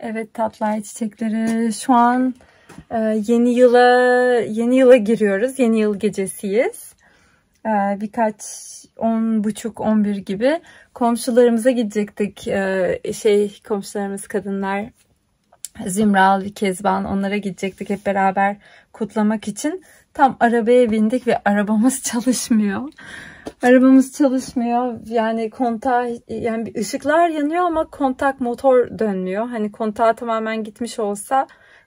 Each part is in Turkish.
Evet tatlı çiçekleri. Şu an e, yeni yıla yeni yıla giriyoruz. Yeni yıl gecesiyiz. E, birkaç on buçuk on bir gibi komşularımıza gidecektik. E, şey komşularımız kadınlar Zümral ve Kezban onlara gidecektik hep beraber kutlamak için. Tam arabaya bindik ve arabamız çalışmıyor. Arabamız çalışmıyor. Yani kontağı yani ışıklar yanıyor ama kontak motor dönmüyor. Hani kontağı tamamen gitmiş olsa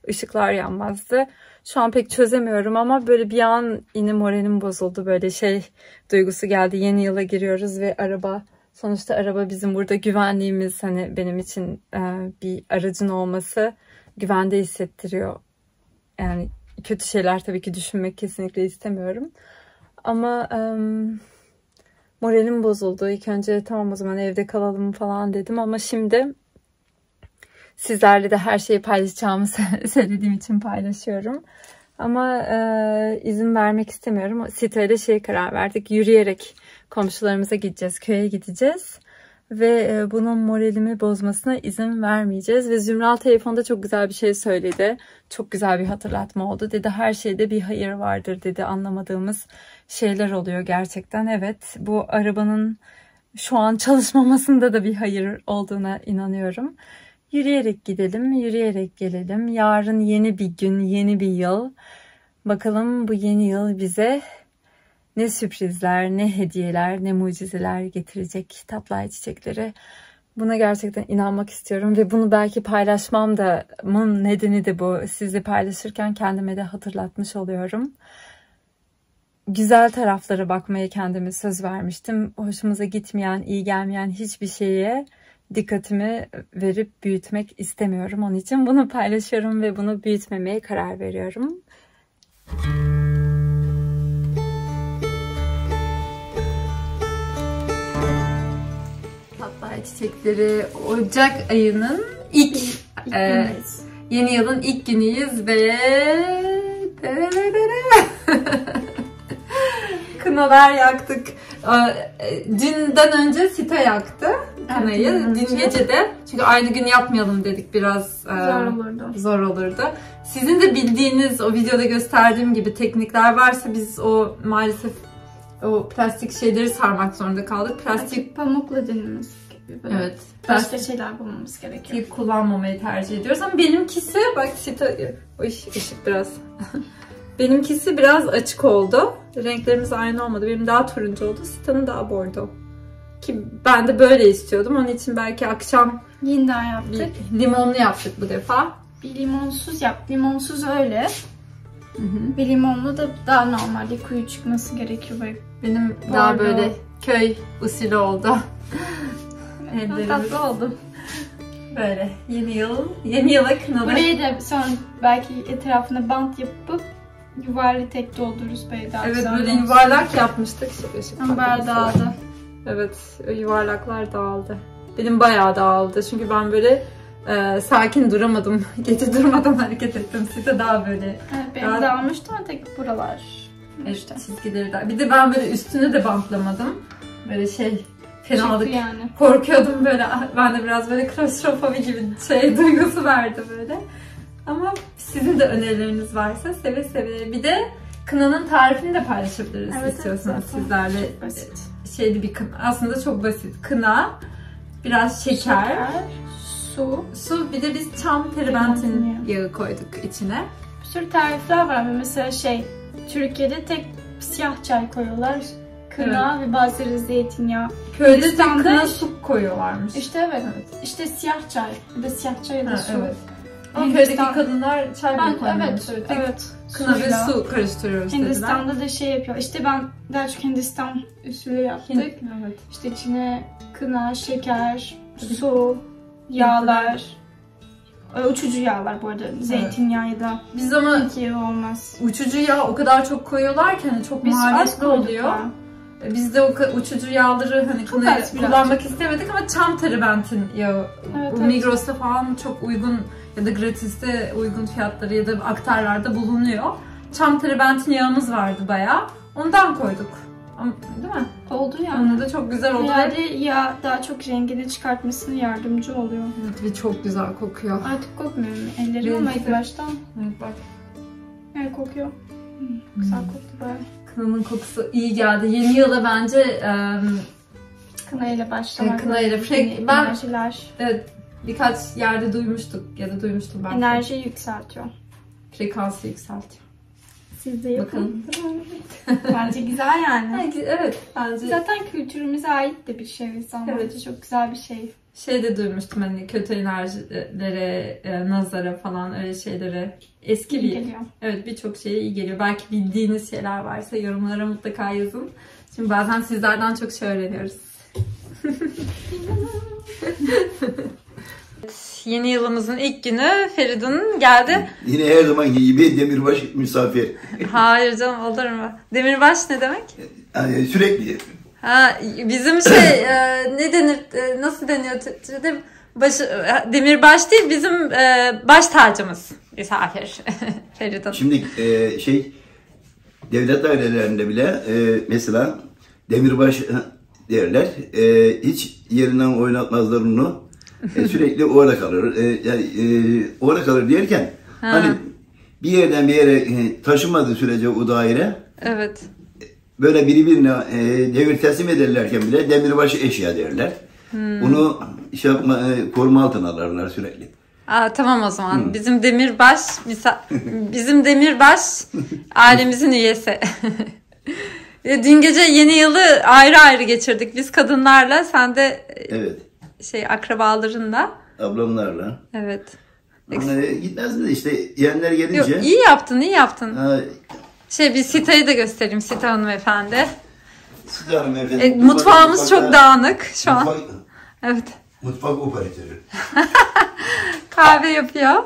ışıklar yanmazdı. Şu an pek çözemiyorum ama böyle bir an yine moralim bozuldu. Böyle şey duygusu geldi. Yeni yıla giriyoruz ve araba sonuçta araba bizim burada güvenliğimiz. Hani benim için e, bir aracın olması güvende hissettiriyor. Yani kötü şeyler tabii ki düşünmek kesinlikle istemiyorum. Ama um, moralim bozuldu. İlk önce tamam o zaman evde kalalım falan dedim ama şimdi sizlerle de her şeyi paylaşacağımı söylediğim için paylaşıyorum. Ama e, izin vermek istemiyorum. Siteyle şey karar verdik. Yürüyerek komşularımıza gideceğiz. Köye gideceğiz. Ve e, bunun moralimi bozmasına izin vermeyeceğiz. Ve Zümral telefonda çok güzel bir şey söyledi. Çok güzel bir hatırlatma oldu. Dedi her şeyde bir hayır vardır dedi. Anlamadığımız şeyler oluyor gerçekten. Evet bu arabanın şu an çalışmamasında da bir hayır olduğuna inanıyorum. Yürüyerek gidelim, yürüyerek gelelim. Yarın yeni bir gün, yeni bir yıl. Bakalım bu yeni yıl bize ne sürprizler, ne hediyeler, ne mucizeler getirecek tatlı çiçekleri. Buna gerçekten inanmak istiyorum ve bunu belki paylaşmam da bunun nedeni de bu. Sizi paylaşırken kendime de hatırlatmış oluyorum. Güzel taraflara bakmaya kendime söz vermiştim. Hoşumuza gitmeyen, iyi gelmeyen hiçbir şeye dikkatimi verip büyütmek istemiyorum. Onun için bunu paylaşıyorum ve bunu büyütmemeye karar veriyorum. Tatlı çiçekleri Ocak ayının ilk e, yeni yılın ilk günüyüz ve kınalar yaktık. E, dünden önce site yaktı kınayı. Evet, Dün gece de. Çünkü aynı gün yapmayalım dedik biraz. E, zor olurdu. Zor olurdu. Sizin de bildiğiniz o videoda gösterdiğim gibi teknikler varsa biz o maalesef o plastik şeyleri sarmak zorunda kaldık. Plastik Açık pamukla denimiz gibi. Böyle evet. Başka şeyler bulmamız gerekiyor. Kullanmamayı tercih ediyoruz ama benimkisi bak sita o ışık biraz Benimkisi biraz açık oldu. Renklerimiz aynı olmadı. Benim daha turuncu oldu. Sita'nın daha bordo. Ki ben de böyle istiyordum. Onun için belki akşam yeniden yaptık. Bir limonlu yaptık bu defa. Bir limonsuz yap. Limonsuz öyle. Hı hı. Bir limonlu da daha normalde kuyu çıkması gerekiyor. Böyle Benim bordo. daha böyle köy usulü oldu. Tatlı oldu. Böyle yeni yıl, yeni yıla kınalı. Burayı da sonra belki etrafına bant yapıp yuvarlı tek doldururuz böyle daha Evet böyle yuvarlak yapmıştık. Şık dağıldı. Evet yuvarlaklar dağıldı. Benim bayağı dağıldı çünkü ben böyle e, sakin duramadım. Gece durmadan hareket ettim. Size daha böyle. Evet benim daha... dağılmıştı ama tek buralar. Evet işte. çizgileri daha. Bir de ben böyle üstüne de bantlamadım. Böyle şey fenalık. yani. Korkuyordum böyle. Ben de biraz böyle klostrofobi gibi şey duygusu verdi böyle. Ama sizin de önerileriniz varsa seve seve. Bir de kınanın tarifini de paylaşabiliriz evet, istiyorsanız evet, sizlerle. Basit. Şeyli bir kına. Aslında çok basit. Kına, biraz şeker, şeker su. Su. Bir de biz çam teribentin yağı koyduk içine. Bir sürü tarifler var. Mesela şey Türkiye'de tek siyah çay koyuyorlar. Kına evet. ve bazıları zeytinyağı. Köyde de kına su koyuyorlarmış. İşte evet. evet. İşte siyah çay. Bir de siyah çay da su. Evet. Ama köydeki kadınlar çay bile Evet, evet. evet. Kına ve su karıştırıyoruz Hindistan'da dediler. da şey yapıyor. İşte ben daha çok Hindistan usulü yaptık. Evet. İşte içine kına, şeker, su, yağlar. Uçucu yağlar bu arada. Zeytinyağı ya da Biz ama olmaz. Uçucu yağ o kadar çok koyuyorlar ki hani çok Biz maliyetli oluyor. Ya. Biz de o uçucu yağları hani kullanmak istemedik ama çam terebentin yağı. Evet, evet. Migros'ta falan çok uygun ya da gratis'te uygun fiyatları ya da aktarlarda bulunuyor. Çam terebentin yağımız vardı bayağı. Ondan koyduk. Değil mi? Oldu yani. Onu da çok güzel oldu. Herhalde yağ daha çok rengini çıkartmasına yardımcı oluyor. Evet ve çok güzel kokuyor. Artık kokmuyor mu? Ellerim ama ilk baştan. Evet bak. Evet kokuyor. Hmm, Güzel koktu böyle. Kınanın kokusu iyi geldi. Yeni yıla bence em, Kınayla başlamak. E, kınayla. böyle Frek- yeni ben- Enerjiler. evet, birkaç yerde duymuştuk ya da duymuştum ben. Enerjiyi yükseltiyor. Frekansı yükseltiyor. Siz de yapın. Bakın. Bence güzel yani. Evet bence Zaten kültürümüze ait de bir şey. İnsan Evet. çok güzel bir şey. Şey de duymuştum hani kötü enerjilere, e, nazara falan öyle şeylere eski bir geliyor. Evet birçok şeye iyi geliyor. Belki bildiğiniz şeyler varsa yorumlara mutlaka yazın. Şimdi bazen sizlerden çok şey öğreniyoruz. Yeni yılımızın ilk günü Feridun geldi. Yine her zamanki gibi demirbaş misafir. Hayır canım olur mu? Demirbaş ne demek? Yani sürekli Ha bizim şey e, ne denir e, nasıl deniyor Türkçe'de? Başı, e, demirbaş değil bizim e, baş tacımız misafir Feridun. şimdi e, şey devlet dairelerinde bile e, mesela demirbaş derler. E, hiç yerinden oynatmazlar onu. E, sürekli orada kalır. E, yani e, orada kalır derken hani bir yerden bir yere e, taşımadığı sürece o daire Evet. Böyle birbirine e, devir teslim ederlerken bile demirbaşı eşya derler. Bunu şey yapma, e, koruma altına alırlar sürekli. Aa, tamam o zaman. Bizim Demirbaş bizim Demirbaş ailemizin üyesi. E, Dün gece yeni yılı ayrı ayrı geçirdik biz kadınlarla. Sen de e, Evet. şey akrabalarınla. Ablamlarla. Evet. Ama e, gitmezdi de işte yeğenler gelince. Yok, iyi yaptın, iyi yaptın. Ha, Şey bir sitayı da göstereyim Sita hanımefendi. Sıkarım efendim. E, mutfağımız çok dağınık şu an. Mutfak, Evet. mutfak operatörü. Kahve yapıyor.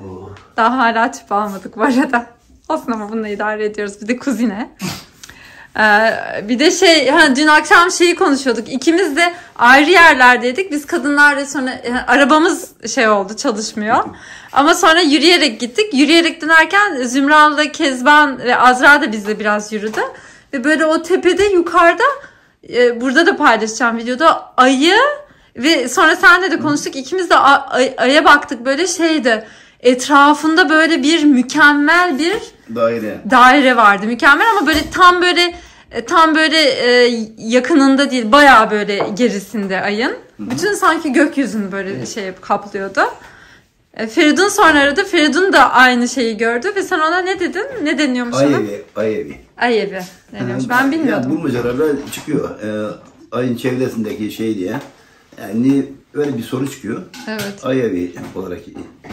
Oo. Daha hala tüp almadık bu arada. Olsun ama bununla idare ediyoruz. Bir de kuzine. Ee, bir de şey ha, dün akşam şeyi konuşuyorduk. İkimiz de ayrı yerlerdeydik. Biz kadınlarla sonra e, arabamız şey oldu çalışmıyor. Ama sonra yürüyerek gittik. Yürüyerek dönerken Zümral'la Kezban ve Azra da bizle biraz yürüdü. Ve böyle o tepede yukarıda e, burada da paylaşacağım videoda ayı ve sonra senle de konuştuk. İkimiz de ay- aya baktık böyle şeydi. Etrafında böyle bir mükemmel bir Daire. daire vardı. Mükemmel ama böyle tam böyle tam böyle e, yakınında değil bayağı böyle gerisinde ayın. Bütün sanki gökyüzünü böyle şey yapıp kaplıyordu. E, Feridun sonra aradı. Feridun da aynı şeyi gördü ve sen ona ne dedin? Ne deniyormuş Ay ona? evi. Ay evi. Ay evi deniyormuş. Ben Yani bilmiyordum. bulmacalarda çıkıyor. E, ayın çevresindeki şey diye. Yani öyle bir soru çıkıyor. Evet. Ay evi olarak.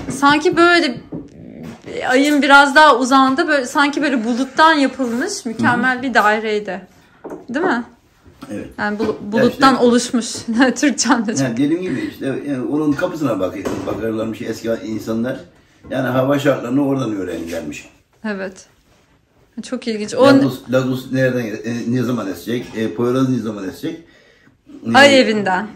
Sanki böyle e, ayın biraz daha uzağında böyle sanki böyle buluttan yapılmış mükemmel bir daireydi. Değil mi? Evet. Yani bulu- buluttan işte- oluşmuş. Türkçe anlayacağım. Yani dediğim gibi işte yani onun kapısına bakıyor, bakarlarmış eski insanlar. Yani hava şartlarını oradan öğrenirlermiş. Evet. Çok ilginç. O Ladus, Ladus nereden, e, ne zaman esecek, e, Poyraz ne zaman esecek? E, ay evinden.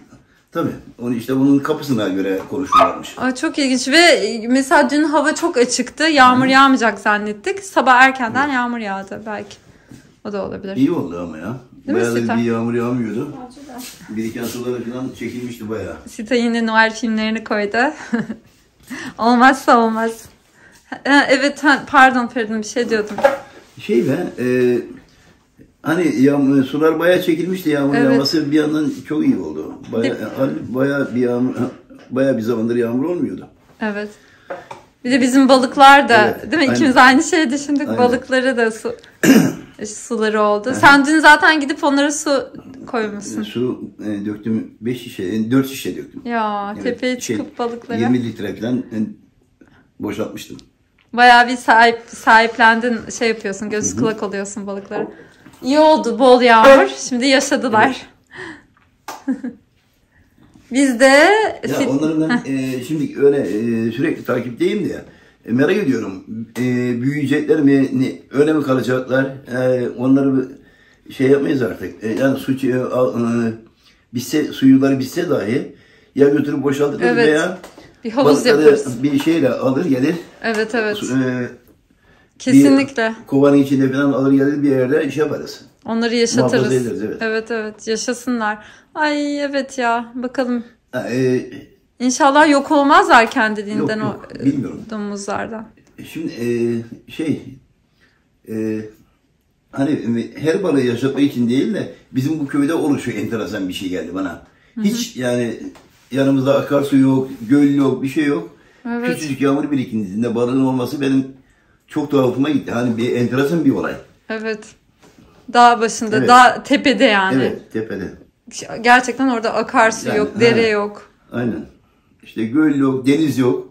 Tabii. Onu işte bunun kapısına göre konuşuyorlarmış. Ay çok ilginç ve e, mesela dün hava çok açıktı. Yağmur yağmayacak zannettik. Sabah erkenden yağmur yağdı belki. O da olabilir. İyi oldu ama ya. mi Bayağı da bir yağmur yağmıyordu. Biriken suları falan çekilmişti bayağı. Sita yine Noel filmlerini koydu. Olmazsa olmaz. Ha, evet pardon Feridun bir şey diyordum. Şey be, e, hani yağmur, sular bayağı çekilmişti yağmur Evet. yağması bir yandan çok iyi oldu. Bayağı, bayağı bir yağmur, bayağı bir zamandır yağmur olmuyordu. Evet. Bir de bizim balıklar da Evet, değil mi? aynen. İkimiz aynı şeyi düşündük. Aynen. Balıkları da su suları oldu. Sen dün zaten gidip onlara su koymuşsun. Su e, döktüm 5 şişe, 4 şişe döktüm. Ya Evet, tepeye şey, çıkıp balıklara. 20 litre falan e, boşaltmıştım. Bayağı bir sahip sahiplendin şey yapıyorsun göz kulak oluyorsun balıklara. İyi oldu bol yağmur. Şimdi yaşadılar. Biz de Ya onların ben e, şimdi öyle e, sürekli takipteyim de e, merak ediyorum. E, büyüyecekler mi? Ne, öyle mi kalacaklar? E, onları bir şey yapmayız artık. E, yani su e, al- e, bitse, suyuları bitse dahi ya götürüp boşaltırız Evet. veya bir havuz balıkları yaparız. bir şeyle alır gelir. Evet evet. Su- e, Kesinlikle. Bir kovanın içinde falan alır gelir bir yerde iş yaparız. Onları yaşatırız. Ederiz, evet. evet evet yaşasınlar. Ay evet ya bakalım. Ha, e, İnşallah yok olmazlar kendiliğinden Yok, yok, o bilmiyorum. domuzlardan. Şimdi e, şey e, hani her balığı yaşatmak için değil de bizim bu köyde oluşu enteresan bir şey geldi bana. Hiç yani yanımızda akarsu yok, göl yok, bir şey yok. Evet. Küçücük yağmur birikintisinde balığın olması benim çok tuhafıma gitti. Hani bir enteresan bir olay. Evet. Dağ başında, Evet. dağ tepede yani. Evet, tepede. Gerçekten orada akarsu Yani, yok, dere ha. yok. Aynen. İşte göl yok, deniz yok.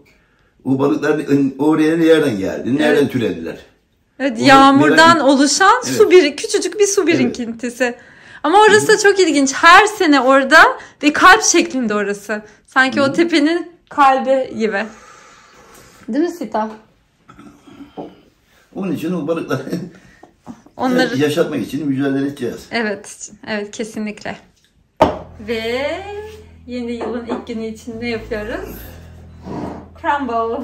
O balıklar oraya nereden geldi? Nereden Evet. türediler? Evet, Onu yağmurdan merak- oluşan su Evet. bir küçücük bir su birikintisi. Ama orası da çok ilginç. Her sene orada ve kalp şeklinde orası. Sanki o tepenin kalbi gibi. Değil mi Sita? Onun için o balıkları Onları yaşatmak için mücadele edeceğiz. Evet, evet kesinlikle. Ve yeni yılın ilk günü için ne yapıyoruz? Crumble.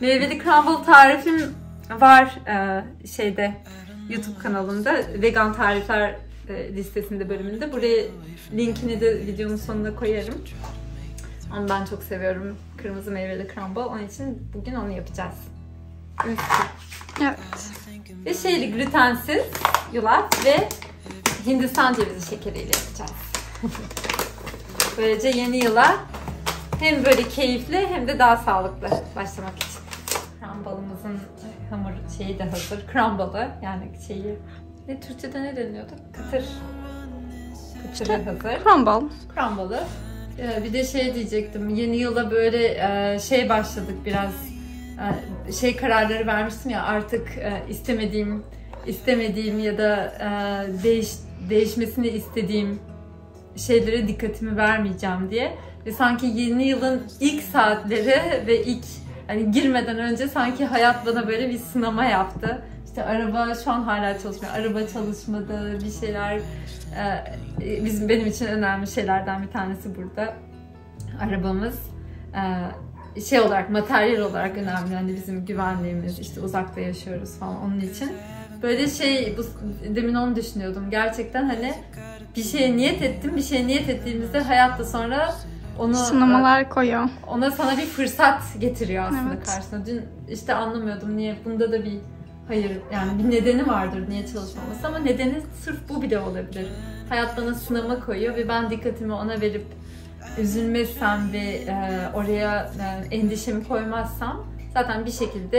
Meyveli crumble tarifim var e, şeyde YouTube kanalımda vegan tarifler e, listesinde bölümünde. Buraya linkini de videonun sonuna koyarım. Onu ben çok seviyorum. Kırmızı meyveli crumble. Onun için bugün onu yapacağız. Evet. Ve şeyli glutensiz yulaf ve Hindistan cevizi şekeriyle yapacağız. Böylece yeni yıla hem böyle keyifli hem de daha sağlıklı başlamak için. Crumble'ımızın hamur şeyi de hazır. Crumble'ı yani şeyi ne Türkçe'de ne deniyordu? Kıtır. Kıtırı hazır. Crumble. Crumble'ı. Ee, bir de şey diyecektim. Yeni yıla böyle e, şey başladık biraz. E, Şey kararları vermiştim ya artık e, istemediğim istemediğim ya da e, değiş, değişmesini istediğim şeylere dikkatimi vermeyeceğim diye. Ve sanki yeni yılın ilk saatleri ve ilk hani girmeden önce sanki hayat bana böyle bir sınama yaptı. İşte araba şu an hala çalışmıyor. Araba çalışmadı, bir şeyler e, bizim benim için önemli şeylerden bir tanesi burada. Arabamız şey olarak, materyal olarak önemli. Hani bizim güvenliğimiz, işte uzakta yaşıyoruz falan onun için. Böyle şey, bu, demin onu düşünüyordum. Gerçekten hani bir şeye niyet ettim, bir şeye niyet ettiğimizde hayatta sonra onu Sınamalar koyuyor. ona sana bir fırsat getiriyor aslında Evet. karşısına. Dün işte anlamıyordum niye bunda da bir hayır yani bir nedeni vardır niye çalışmaması ama nedeni sırf bu bile olabilir. Hayat bana sınama koyuyor ve ben dikkatimi ona verip üzülmezsem ve e, oraya e, endişemi koymazsam zaten bir şekilde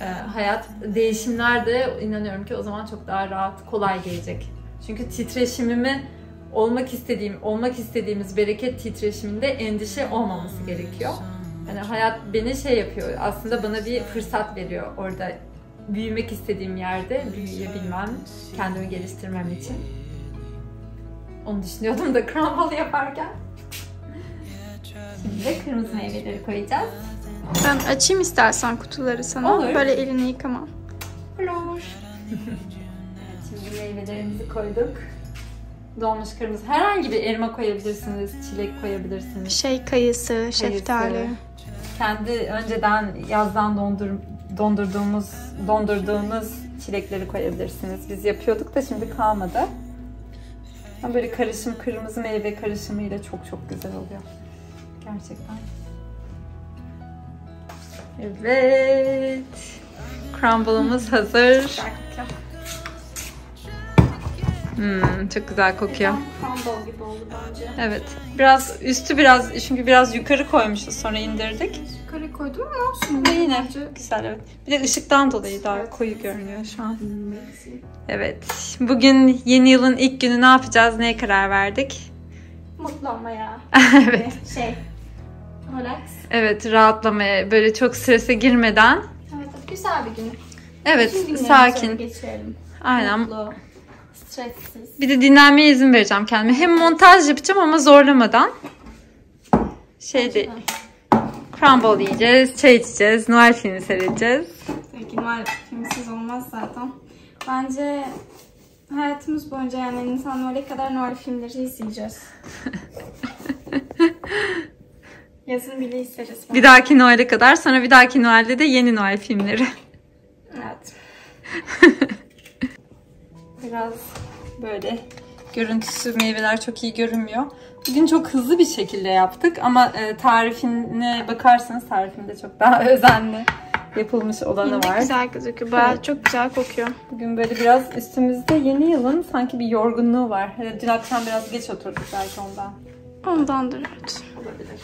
e, hayat değişimler de inanıyorum ki o zaman çok daha rahat, kolay gelecek. Çünkü titreşimimi olmak istediğim, olmak istediğimiz bereket titreşiminde endişe olmaması gerekiyor. Yani hayat beni şey yapıyor, aslında bana bir fırsat veriyor orada büyümek istediğim yerde büyüyebilmem, kendimi geliştirmem için. Onu düşünüyordum da crumble yaparken. Şimdi de kırmızı meyveleri koyacağız. Ben açayım istersen kutuları sana. Olur. Böyle elini yıkama. Olur. Şimdi meyvelerimizi koyduk. Dolmuş kırmızı. Herhangi bir elma koyabilirsiniz, çilek koyabilirsiniz. Şey kayısı, şeftali. Kendi önceden yazdan dondur, dondurduğumuz, dondurduğumuz çilekleri koyabilirsiniz. Biz yapıyorduk da şimdi kalmadı. Böyle karışım, kırmızı meyve karışımıyla çok çok güzel oluyor. Gerçekten. Evet. Crumble'ımız hazır. Hmm, çok güzel kokuyor. Crumble gibi oldu bence. Evet. Biraz üstü biraz çünkü biraz yukarı koymuşuz sonra indirdik. Yukarı koydum ama olsun. Ama yine güzel evet. Bir de ışıktan dolayı daha koyu görünüyor şu an. Evet. Bugün yeni yılın ilk günü ne yapacağız? Neye karar verdik? Mutlu olmaya. evet. Şey. Relax. Evet, rahatlamaya böyle çok strese girmeden. Evet, güzel bir gün. Evet, Bütün sakin. öyle geçirelim. Aynen. Mutlu, stressiz. Bir de dinlenmeye izin vereceğim kendime. Hem montaj yapacağım ama zorlamadan. Şey de crumble yiyeceğiz, çay içeceğiz, Noel filmi seyredeceğiz. Tabii ki Noel filmsiz olmaz zaten. Bence hayatımız boyunca yani insan Noel'e kadar Noel filmleri izleyeceğiz. Yazın bile isteriz. Bir dahaki Noel'e kadar sonra bir dahaki Noel'de de yeni Noel filmleri. Evet. Biraz Böyle görüntüsü meyveler çok iyi görünmüyor. Bugün çok hızlı bir şekilde yaptık ama e, tarifine bakarsanız tarifimde çok daha özenli yapılmış olanı Yine var. güzel gözüküyor. Bayağı çok güzel kokuyor. Bugün böyle biraz üstümüzde yeni yılın sanki bir yorgunluğu var. Dün akşam biraz geç oturduk belki ondan. Ondandır evet. Olabilir.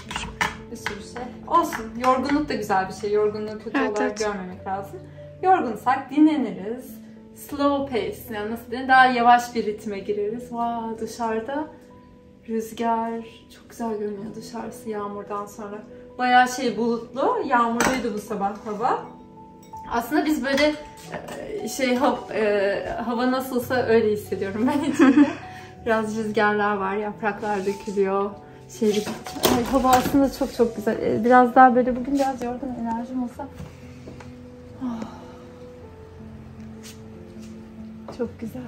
Bir sürü şey. Olsun. Yorgunluk da güzel bir şey. Yorgunluğu kötü Evet, olarak evet. görmemek lazım. Yorgunsak dinleniriz. Slow pace. Yani nasıl diyeyim? Daha yavaş bir ritme gireriz. Vaa dışarıda rüzgar. Çok güzel görünüyor dışarısı yağmurdan sonra. Bayağı şey bulutlu. Yağmurluydu bu sabah hava. Aslında biz böyle e, şey hav- e, hava nasılsa öyle hissediyorum ben içinde. Biraz rüzgarlar var, yapraklar dökülüyor. Şey, Ay, hava aslında çok çok güzel. E, Biraz daha böyle bugün biraz yorgun enerjim olsa. Ah. Çok güzel.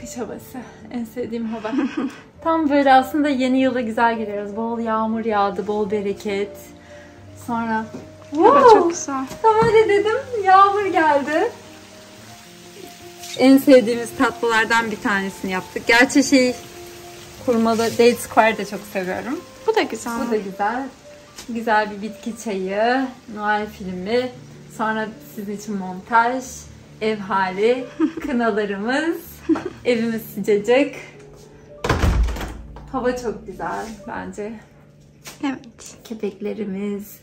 Kış havası. En sevdiğim hava. Tam böyle aslında yeni yıla güzel giriyoruz. Bol yağmur yağdı, bol bereket. Sonra Wow! çok güzel. Tam öyle dedim. Yağmur geldi. En sevdiğimiz tatlılardan bir tanesini yaptık. Gerçi şey kurmalı Date Square de çok seviyorum. Bu da güzel. Bu da güzel. Güzel bir bitki çayı, Noel filmi, sonra sizin için montaj, ev hali, kınalarımız, evimiz sıcacık. Hava çok güzel bence. Evet. Köpeklerimiz,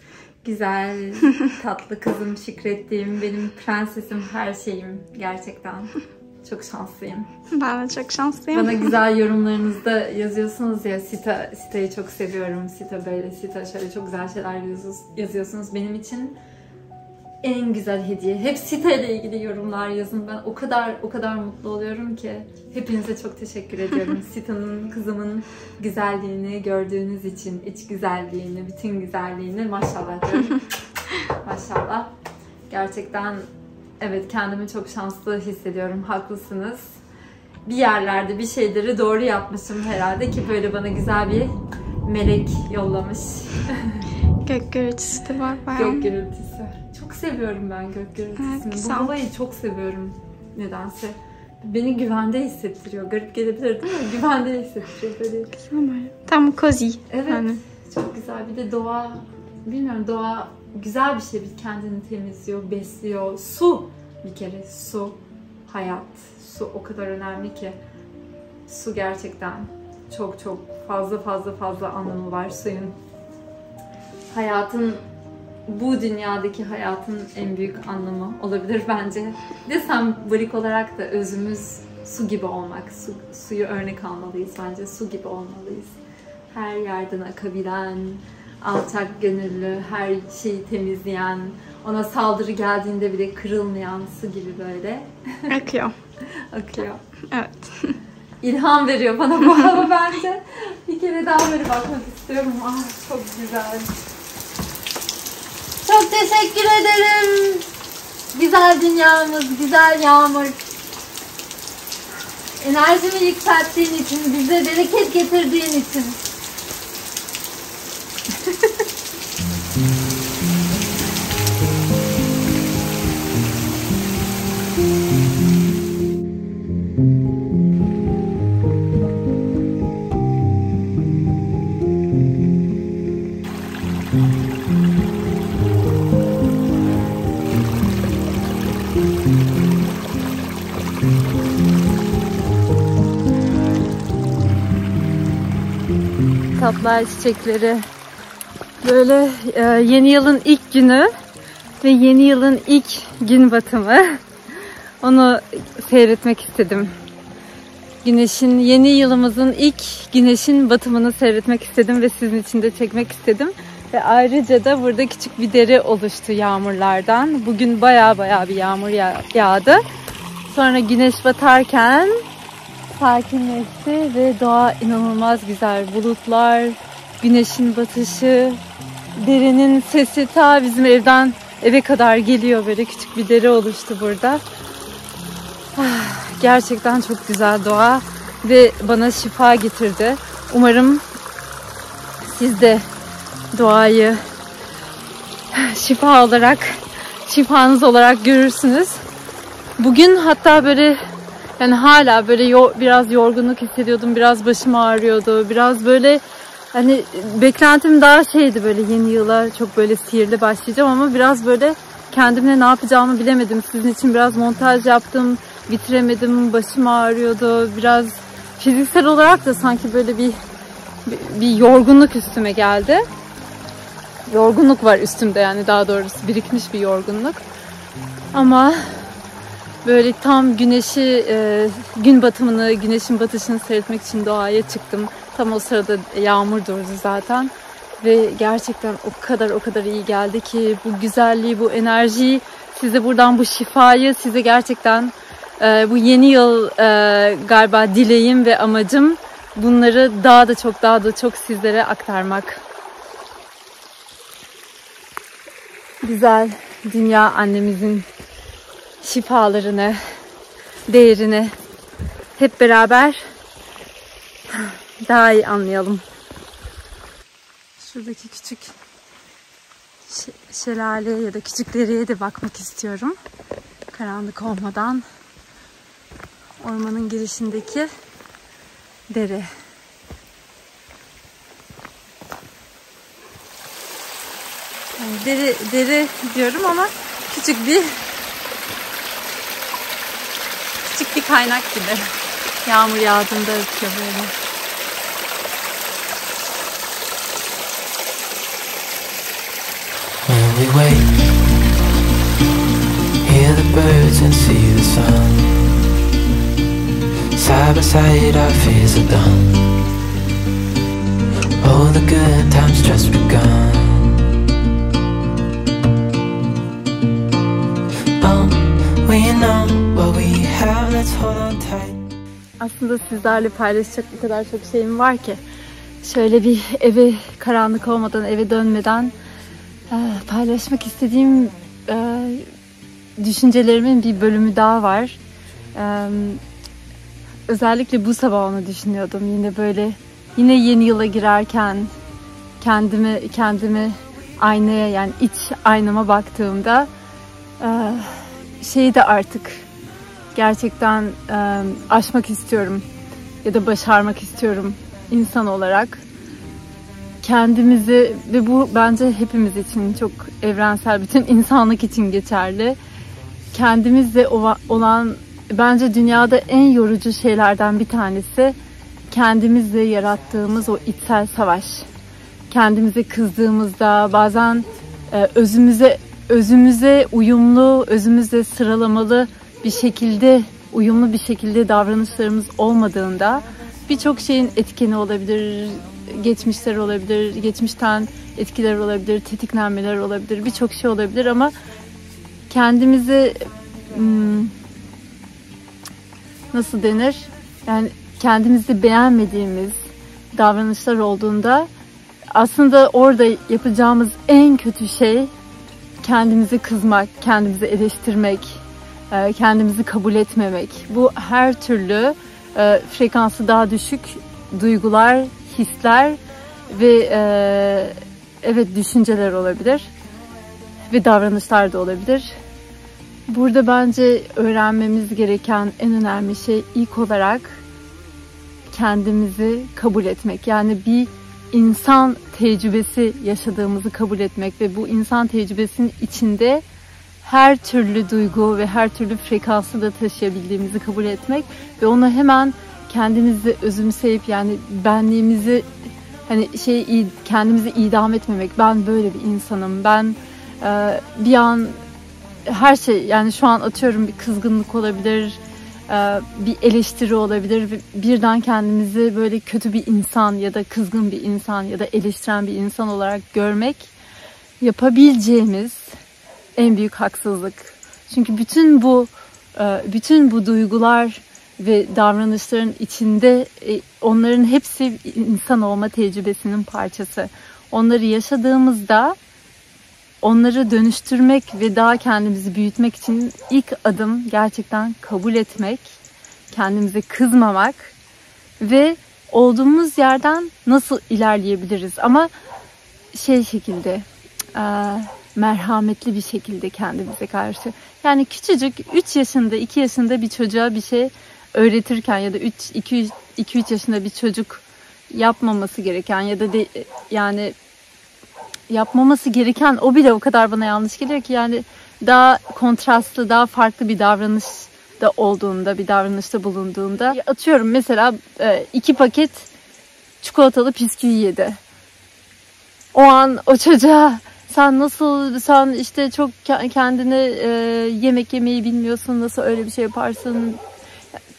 güzel, tatlı kızım, şükrettiğim, benim prensesim, her şeyim gerçekten. Çok şanslıyım. Ben de çok şanslıyım. Bana güzel yorumlarınızda yazıyorsunuz ya Sita, Sita'yı çok seviyorum. Sita böyle, Sita şöyle çok güzel şeyler yazıyorsunuz. Benim için en güzel hediye. Hep Sita ile ilgili yorumlar yazın. Ben o kadar o kadar mutlu oluyorum ki. Hepinize çok teşekkür ediyorum. Sita'nın, kızımın güzelliğini gördüğünüz için, iç güzelliğini, bütün güzelliğini maşallah diyorum. maşallah. Gerçekten evet kendimi çok şanslı hissediyorum. Haklısınız bir yerlerde bir şeyleri doğru yapmışım herhalde ki böyle bana güzel bir melek yollamış. Gök gürültüsü de var bayağı. Gök gürültüsü. Çok seviyorum ben gök gürültüsünü. Evet, Bu güzel. havayı çok seviyorum nedense. Beni güvende hissettiriyor. Garip gelebilir değil mi? Güvende hissettiriyor böyle. Tamam. Tam cozy. Evet. Yani. Çok güzel. Bir de doğa, bilmiyorum doğa güzel bir şey. Bir kendini temizliyor, besliyor. Su bir kere su, hayat. Su o kadar önemli ki. Su gerçekten çok çok fazla fazla fazla anlamı var suyun. Hayatın bu dünyadaki hayatın en büyük anlamı olabilir bence. Bir de sembolik olarak da özümüz su gibi olmak. Su, suyu örnek almalıyız bence. Su gibi olmalıyız. Her yerden akabilen, alçak gönüllü, her şeyi temizleyen, ona saldırı geldiğinde bile kırılmayan su gibi böyle Akıyor. akıyor. Evet. İlham veriyor bana bu hava bence. Bir kere daha böyle bakmak istiyorum. Ah çok güzel. Çok teşekkür ederim. Güzel dünyamız, güzel yağmur. Enerjimi yükselttiğin için, bize bereket getirdiğin için. Tatlar çiçekleri. Böyle e, yeni yılın ilk günü ve yeni yılın ilk gün batımı. Onu seyretmek istedim. Güneşin, yeni yılımızın ilk güneşin batımını seyretmek istedim ve sizin için de çekmek istedim. Ve ayrıca da burada küçük bir dere oluştu yağmurlardan. Bugün baya baya bir yağmur ya- yağdı. Sonra güneş batarken sakinleşti ve doğa inanılmaz güzel. Bulutlar, güneşin batışı, derenin sesi ta bizim evden eve kadar geliyor. Böyle küçük bir dere oluştu burada. Ah, Gerçekten çok güzel doğa ve bana şifa getirdi. Umarım siz de doğayı şifa olarak, şifanız olarak görürsünüz. bugün hatta böyle yani hala böyle yo- biraz yorgunluk hissediyordum. Biraz başım ağrıyordu. Biraz böyle hani beklentim daha şeydi böyle yeni yıla çok böyle sihirli başlayacağım ama biraz böyle kendimle ne yapacağımı bilemedim. Sizin için biraz montaj yaptım. Bitiremedim. Başım ağrıyordu. Biraz fiziksel olarak da sanki böyle bir bir, bir yorgunluk üstüme geldi. Yorgunluk var üstümde yani daha doğrusu birikmiş bir yorgunluk. Ama böyle tam güneşi, e, gün batımını, güneşin batışını seyretmek için doğaya çıktım. Tam o sırada yağmur durdu zaten. Ve gerçekten o kadar o kadar iyi geldi ki bu güzelliği, bu enerjiyi, size buradan bu şifayı size gerçekten e, bu yeni yıl e, galiba dileğim ve amacım bunları daha da çok daha da çok sizlere aktarmak. Güzel dünya annemizin şifalarını, değerini hep beraber daha iyi anlayalım. Şuradaki küçük şelale ya da küçük dereye de bakmak istiyorum. Karanlık olmadan ormanın girişindeki dere. Yani dere, dere diyorum ama küçük bir bir kaynak gibi. Yağmur yağdığında böyle. When we wake, hear the birds and see the sun. Side by side, our fears are done. All the good times just begun. Aslında sizlerle paylaşacak bu kadar çok şeyim var ki. Şöyle bir eve karanlık olmadan, eve dönmeden e, paylaşmak istediğim e, düşüncelerimin bir bölümü daha var. E, özellikle bu sabah onu düşünüyordum. Yine böyle yine yeni yıla girerken kendimi kendimi aynaya yani iç aynama baktığımda şeyi de artık gerçekten e, aşmak istiyorum ya da başarmak istiyorum insan olarak. Kendimizi ve bu bence hepimiz için çok evrensel bütün insanlık için geçerli. Kendimizle olan bence dünyada en yorucu şeylerden bir tanesi kendimizle yarattığımız o içsel savaş. Kendimize kızdığımızda bazen e, özümüze özümüze uyumlu özümüze sıralamalı bir şekilde uyumlu bir şekilde davranışlarımız olmadığında birçok şeyin etkeni olabilir, geçmişler olabilir, geçmişten etkiler olabilir, tetiklenmeler olabilir, birçok şey olabilir ama kendimizi hmm, nasıl denir? Yani kendimizi beğenmediğimiz davranışlar olduğunda aslında orada yapacağımız en kötü şey kendimizi kızmak, kendimizi eleştirmek, kendimizi kabul etmemek. Bu her türlü e, frekansı daha düşük duygular, hisler ve e, evet düşünceler olabilir ve davranışlar da olabilir. Burada bence öğrenmemiz gereken en önemli şey ilk olarak kendimizi kabul etmek. Yani bir insan tecrübesi yaşadığımızı kabul etmek ve bu insan tecrübesinin içinde her türlü duygu ve her türlü frekansı da taşıyabildiğimizi kabul etmek ve onu hemen kendimizi özümseyip yani benliğimizi hani şey kendimizi idam etmemek. Ben böyle bir insanım. Ben e, bir an her şey yani şu an atıyorum bir kızgınlık olabilir, e, bir eleştiri olabilir. Birden kendimizi böyle kötü bir insan ya da kızgın bir insan ya da eleştiren bir insan olarak görmek yapabileceğimiz en büyük haksızlık. Çünkü bütün bu e, bütün bu duygular ve davranışların içinde e, onların hepsi insan olma tecrübesinin parçası. Onları yaşadığımızda onları dönüştürmek ve daha kendimizi büyütmek için ilk adım gerçekten kabul etmek, kendimize kızmamak ve olduğumuz yerden nasıl ilerleyebiliriz ama şey şekilde merhametli bir şekilde kendimize karşı. Yani küçücük 3 yaşında 2 yaşında bir çocuğa bir şey öğretirken ya da 3 2 2 3 yaşında bir çocuk yapmaması gereken ya da de, yani yapmaması gereken o bile o kadar bana yanlış geliyor ki yani daha kontrastlı, daha farklı bir davranış da olduğunda, bir davranışta bulunduğunda atıyorum mesela e, iki paket çikolatalı bisküvi yedi. O an o çocuğa sen nasıl sen işte çok kendine e, yemek yemeyi bilmiyorsun nasıl öyle bir şey yaparsın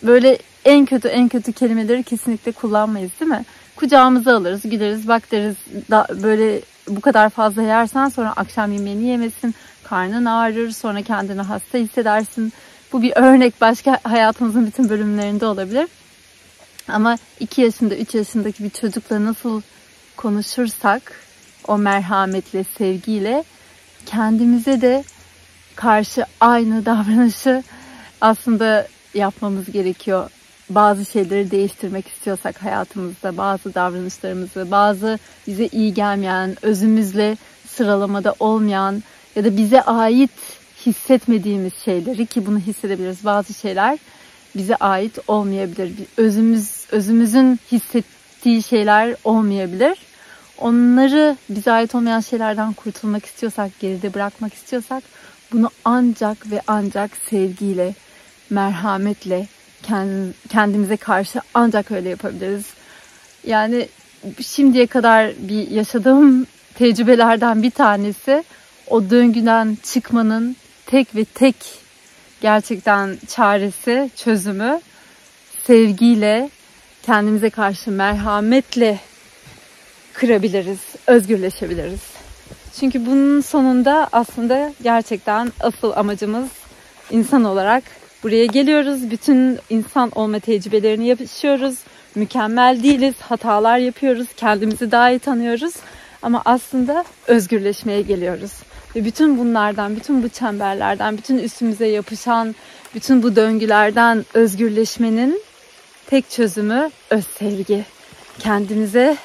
böyle en kötü en kötü kelimeleri kesinlikle kullanmayız değil mi? Kucağımıza alırız gideriz bak deriz da, böyle bu kadar fazla yersen sonra akşam yemeğini yemesin karnın ağrır sonra kendini hasta hissedersin. Bu bir örnek başka hayatımızın bütün bölümlerinde olabilir. Ama 2 yaşında 3 yaşındaki bir çocukla nasıl konuşursak o merhametle, sevgiyle kendimize de karşı aynı davranışı aslında yapmamız gerekiyor. Bazı şeyleri değiştirmek istiyorsak hayatımızda, bazı davranışlarımızı, bazı bize iyi gelmeyen, özümüzle sıralamada olmayan ya da bize ait hissetmediğimiz şeyleri ki bunu hissedebiliriz. Bazı şeyler bize ait olmayabilir. Özümüz özümüzün hissettiği şeyler olmayabilir. Onları bize ait olmayan şeylerden kurtulmak istiyorsak, geride bırakmak istiyorsak bunu ancak ve ancak sevgiyle, merhametle kendimize karşı ancak öyle yapabiliriz. Yani şimdiye kadar bir yaşadığım tecrübelerden bir tanesi o döngüden çıkmanın tek ve tek gerçekten çaresi, çözümü sevgiyle, kendimize karşı merhametle kırabiliriz, özgürleşebiliriz. Çünkü bunun sonunda aslında gerçekten asıl amacımız insan olarak buraya geliyoruz. Bütün insan olma tecrübelerini yaşıyoruz. Mükemmel değiliz, hatalar yapıyoruz, kendimizi daha iyi tanıyoruz. Ama aslında özgürleşmeye geliyoruz. Ve bütün bunlardan, bütün bu çemberlerden, bütün üstümüze yapışan, bütün bu döngülerden özgürleşmenin tek çözümü öz sevgi. Kendimize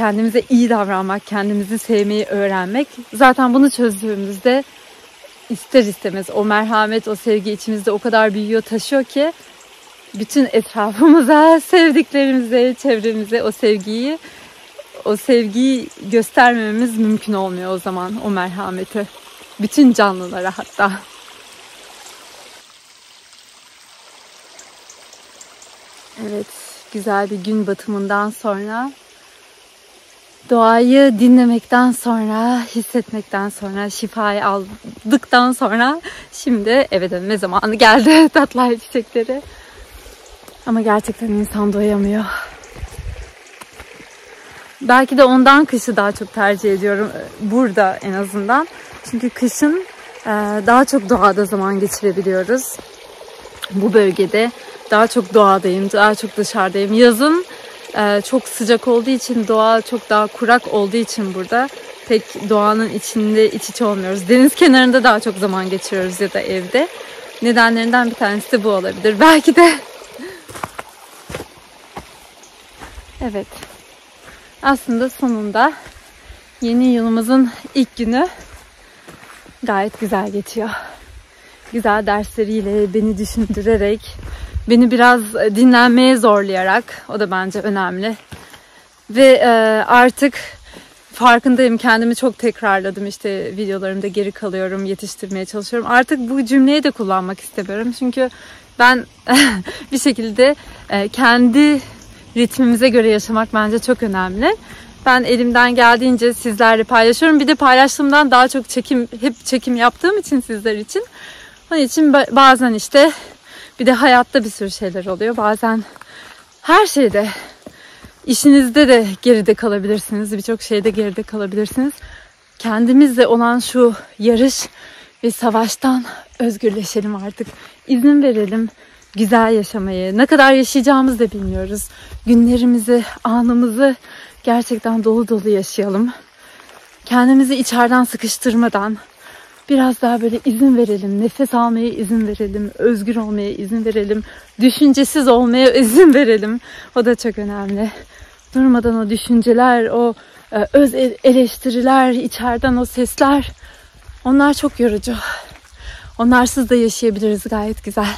kendimize iyi davranmak, kendimizi sevmeyi öğrenmek. Zaten bunu çözdüğümüzde ister istemez o merhamet, o sevgi içimizde o kadar büyüyor, taşıyor ki bütün etrafımıza, sevdiklerimize, çevremize o sevgiyi o sevgiyi göstermememiz mümkün olmuyor o zaman o merhameti. Bütün canlılara hatta. Evet, güzel bir gün batımından sonra doğayı dinlemekten sonra, hissetmekten sonra, şifayı aldıktan sonra şimdi eve dönme zamanı geldi tatlı çiçekleri. Ama gerçekten insan doyamıyor. Belki de ondan kışı daha çok tercih ediyorum e, burada en azından. Çünkü kışın e, daha çok doğada zaman geçirebiliyoruz. Bu bölgede daha çok doğadayım, daha çok dışarıdayım. Yazın e, çok sıcak olduğu için doğa çok daha kurak olduğu için burada pek doğanın içinde iç içe olmuyoruz. Deniz kenarında daha çok zaman geçiriyoruz ya da evde. Nedenlerinden bir tanesi de bu olabilir. Belki de Evet aslında sonunda yeni yılımızın ilk günü gayet güzel geçiyor. Güzel dersleriyle beni düşündürerek, beni biraz dinlenmeye zorlayarak o da bence önemli. Ve e, artık farkındayım kendimi çok tekrarladım işte videolarımda geri kalıyorum yetiştirmeye çalışıyorum artık bu cümleyi de kullanmak istemiyorum çünkü ben bir şekilde e, kendi ritmimize göre yaşamak bence çok önemli. Ben elimden geldiğince sizlerle paylaşıyorum. Bir de paylaştığımdan daha çok çekim, hep çekim yaptığım için sizler için. Onun için bazen işte bir de hayatta bir sürü şeyler oluyor. Bazen her şeyde, işinizde de geride kalabilirsiniz. Birçok şeyde geride kalabilirsiniz. Kendimizle olan şu yarış ve savaştan özgürleşelim artık. İzin verelim güzel yaşamayı, ne kadar yaşayacağımızı da bilmiyoruz. Günlerimizi, anımızı gerçekten dolu dolu yaşayalım. Kendimizi içeriden sıkıştırmadan biraz daha böyle izin verelim, nefes almaya izin verelim, özgür olmaya izin verelim, düşüncesiz olmaya izin verelim. O da çok önemli. Durmadan o düşünceler, o e, öz e- eleştiriler, içeriden o sesler onlar çok yorucu. Onlarsız da yaşayabiliriz gayet güzel.